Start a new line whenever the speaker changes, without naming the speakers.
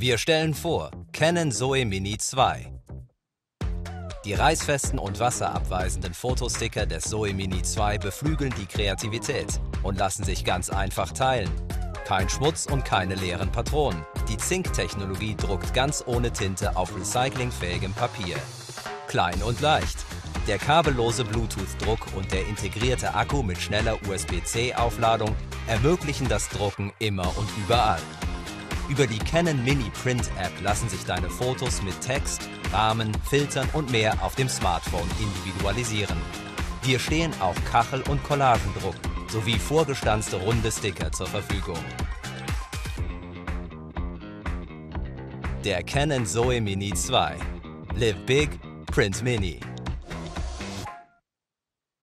Wir stellen vor Canon Zoe Mini 2. Die reißfesten und wasserabweisenden Fotosticker des Zoe Mini 2 beflügeln die Kreativität und lassen sich ganz einfach teilen. Kein Schmutz und keine leeren Patronen. Die Zink-Technologie druckt ganz ohne Tinte auf recyclingfähigem Papier. Klein und leicht. Der kabellose Bluetooth-Druck und der integrierte Akku mit schneller USB-C-Aufladung ermöglichen das Drucken immer und überall. Über die Canon Mini Print App lassen sich deine Fotos mit Text, Rahmen, Filtern und mehr auf dem Smartphone individualisieren. Dir stehen auch Kachel- und Collagendruck sowie vorgestanzte runde Sticker zur Verfügung. Der Canon Zoe Mini 2. Live big, print mini.